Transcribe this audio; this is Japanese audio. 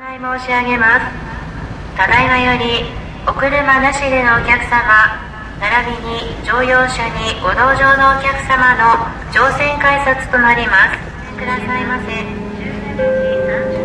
申し上げますただいまよりお車なしでのお客様。並びに乗用車にご同乗のお客様の乗船改札となります。くださいませ。